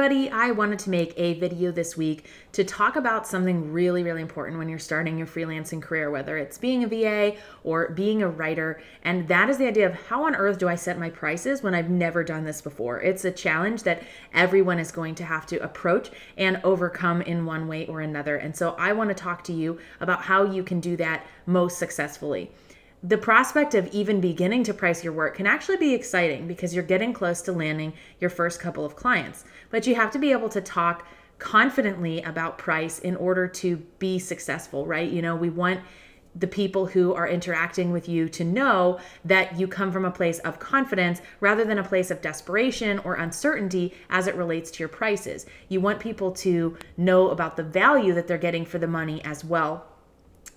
everybody. I wanted to make a video this week to talk about something really, really important when you're starting your freelancing career, whether it's being a VA or being a writer. And that is the idea of how on earth do I set my prices when I've never done this before? It's a challenge that everyone is going to have to approach and overcome in one way or another. And so I want to talk to you about how you can do that most successfully the prospect of even beginning to price your work can actually be exciting because you're getting close to landing your first couple of clients. But you have to be able to talk confidently about price in order to be successful, right? You know, we want the people who are interacting with you to know that you come from a place of confidence rather than a place of desperation or uncertainty as it relates to your prices. You want people to know about the value that they're getting for the money as well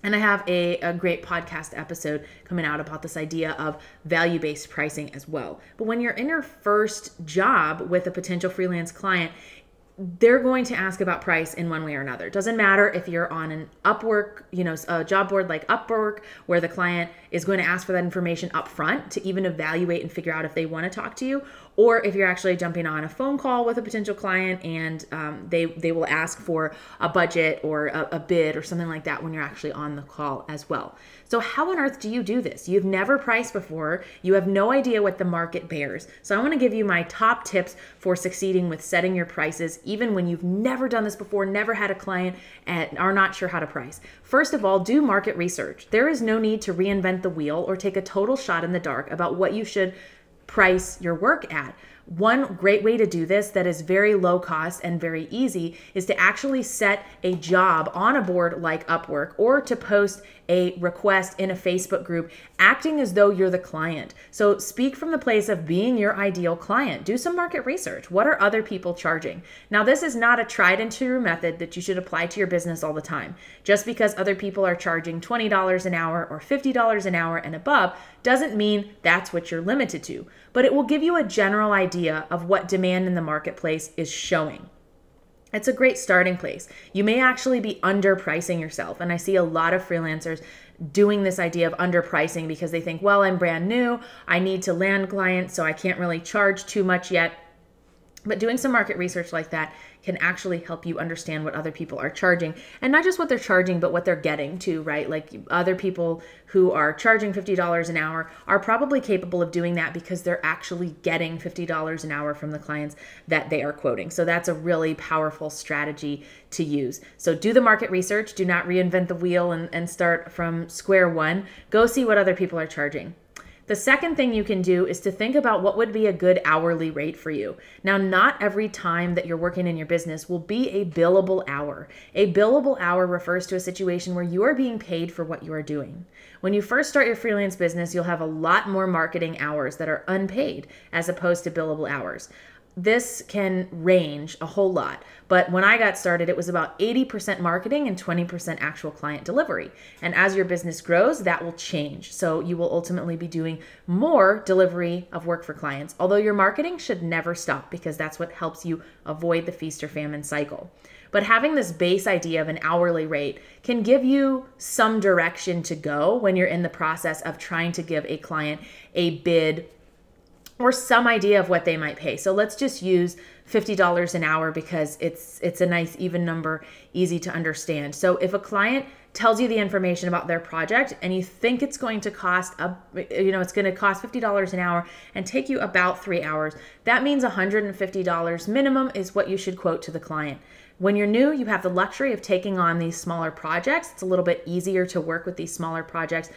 and I have a, a great podcast episode coming out about this idea of value based pricing as well. But when you're in your first job with a potential freelance client, they're going to ask about price in one way or another. It doesn't matter if you're on an Upwork, you know, a job board like Upwork, where the client is going to ask for that information up front to even evaluate and figure out if they want to talk to you, or if you're actually jumping on a phone call with a potential client and um, they they will ask for a budget or a, a bid or something like that when you're actually on the call as well. So how on earth do you do this? You've never priced before. You have no idea what the market bears. So I want to give you my top tips for succeeding with setting your prices, even when you've never done this before, never had a client, and are not sure how to price. First of all, do market research. There is no need to reinvent the wheel or take a total shot in the dark about what you should price your work at. One great way to do this that is very low cost and very easy is to actually set a job on a board like Upwork or to post a request in a Facebook group, acting as though you're the client. So speak from the place of being your ideal client. Do some market research. What are other people charging? Now, this is not a tried and true method that you should apply to your business all the time. Just because other people are charging $20 an hour or $50 an hour and above doesn't mean that's what you're limited to, but it will give you a general idea of what demand in the marketplace is showing. It's a great starting place. You may actually be underpricing yourself. And I see a lot of freelancers doing this idea of underpricing because they think, well, I'm brand new. I need to land clients, so I can't really charge too much yet. But doing some market research like that can actually help you understand what other people are charging and not just what they're charging, but what they're getting to, right? Like other people who are charging $50 an hour are probably capable of doing that because they're actually getting $50 an hour from the clients that they are quoting. So that's a really powerful strategy to use. So do the market research, do not reinvent the wheel and, and start from square one. Go see what other people are charging. The second thing you can do is to think about what would be a good hourly rate for you. Now, not every time that you're working in your business will be a billable hour. A billable hour refers to a situation where you are being paid for what you are doing. When you first start your freelance business, you'll have a lot more marketing hours that are unpaid as opposed to billable hours this can range a whole lot. But when I got started, it was about 80% marketing and 20% actual client delivery. And as your business grows, that will change. So you will ultimately be doing more delivery of work for clients, although your marketing should never stop because that's what helps you avoid the feast or famine cycle. But having this base idea of an hourly rate can give you some direction to go when you're in the process of trying to give a client a bid or some idea of what they might pay. So let's just use $50 an hour because it's it's a nice even number, easy to understand. So if a client tells you the information about their project and you think it's going to cost a you know it's going to cost $50 an hour and take you about 3 hours, that means $150 minimum is what you should quote to the client. When you're new, you have the luxury of taking on these smaller projects. It's a little bit easier to work with these smaller projects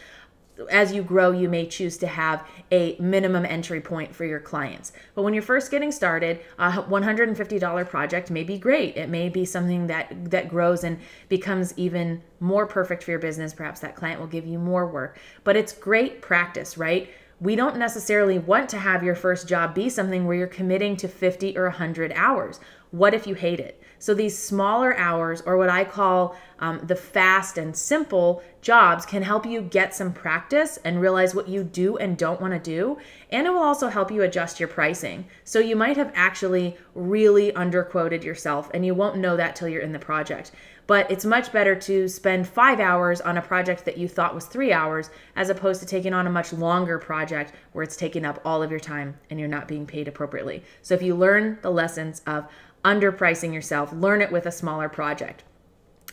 as you grow, you may choose to have a minimum entry point for your clients. But when you're first getting started, a $150 project may be great. It may be something that that grows and becomes even more perfect for your business. Perhaps that client will give you more work. But it's great practice, right? We don't necessarily want to have your first job be something where you're committing to 50 or 100 hours. What if you hate it? So these smaller hours, or what I call um, the fast and simple jobs, can help you get some practice and realize what you do and don't want to do. And it will also help you adjust your pricing. So you might have actually really underquoted yourself, and you won't know that till you're in the project. But it's much better to spend five hours on a project that you thought was three hours as opposed to taking on a much longer project where it's taking up all of your time and you're not being paid appropriately. So if you learn the lessons of underpricing yourself. Learn it with a smaller project.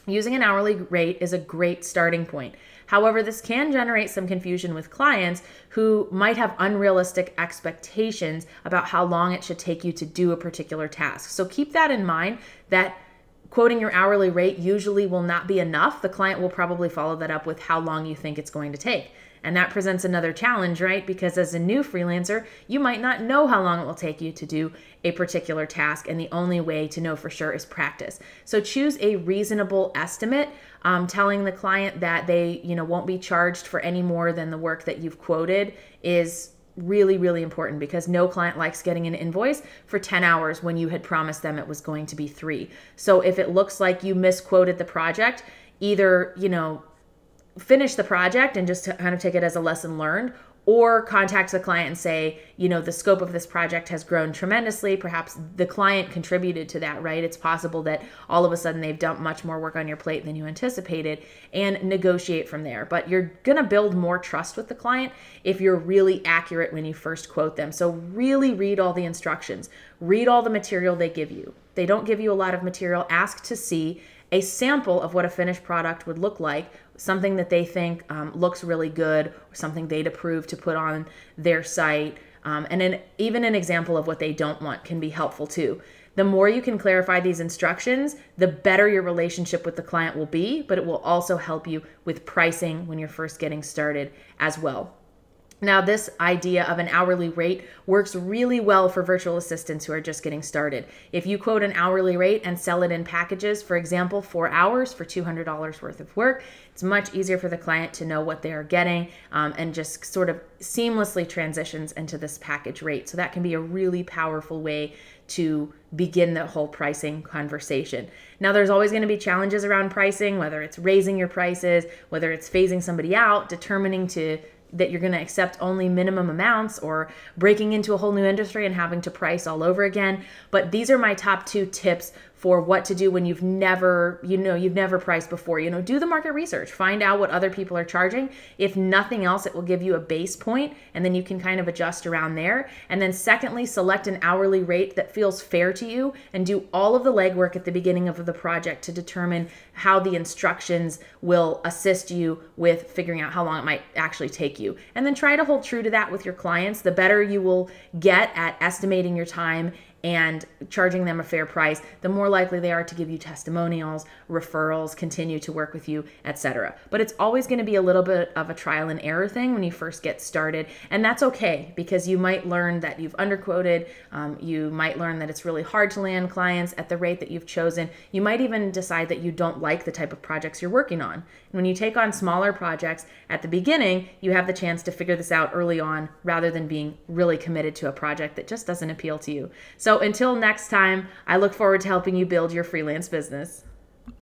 Using an hourly rate is a great starting point. However, this can generate some confusion with clients who might have unrealistic expectations about how long it should take you to do a particular task. So keep that in mind that quoting your hourly rate usually will not be enough. The client will probably follow that up with how long you think it's going to take. And that presents another challenge, right? Because as a new freelancer, you might not know how long it will take you to do a particular task, and the only way to know for sure is practice. So choose a reasonable estimate, um, telling the client that they, you know, won't be charged for any more than the work that you've quoted is really, really important because no client likes getting an invoice for 10 hours when you had promised them it was going to be three. So if it looks like you misquoted the project, either, you know, finish the project and just kind of take it as a lesson learned or contact the client and say, you know, the scope of this project has grown tremendously. Perhaps the client contributed to that, right? It's possible that all of a sudden they've dumped much more work on your plate than you anticipated and negotiate from there. But you're going to build more trust with the client if you're really accurate when you first quote them. So, really read all the instructions, read all the material they give you. They don't give you a lot of material. Ask to see a sample of what a finished product would look like, something that they think um, looks really good, or something they'd approve to put on their site. Um, and an, even an example of what they don't want can be helpful too. The more you can clarify these instructions, the better your relationship with the client will be, but it will also help you with pricing when you're first getting started as well. Now, this idea of an hourly rate works really well for virtual assistants who are just getting started. If you quote an hourly rate and sell it in packages, for example, four hours for $200 worth of work, it's much easier for the client to know what they are getting um, and just sort of seamlessly transitions into this package rate. So, that can be a really powerful way to begin the whole pricing conversation. Now, there's always going to be challenges around pricing, whether it's raising your prices, whether it's phasing somebody out, determining to that you're going to accept only minimum amounts or breaking into a whole new industry and having to price all over again. But these are my top two tips for what to do when you've never, you know, you've never priced before. You know, do the market research, find out what other people are charging. If nothing else, it will give you a base point and then you can kind of adjust around there. And then secondly, select an hourly rate that feels fair to you and do all of the legwork at the beginning of the project to determine how the instructions will assist you with figuring out how long it might actually take you. And then try to hold true to that with your clients. The better you will get at estimating your time and charging them a fair price, the more likely they are to give you testimonials, referrals, continue to work with you, etc. But it's always going to be a little bit of a trial and error thing when you first get started, and that's okay because you might learn that you've underquoted, um, you might learn that it's really hard to land clients at the rate that you've chosen. You might even decide that you don't like the type of projects you're working on. And when you take on smaller projects at the beginning, you have the chance to figure this out early on rather than being really committed to a project that just doesn't appeal to you. So until next time, I look forward to helping you build your freelance business.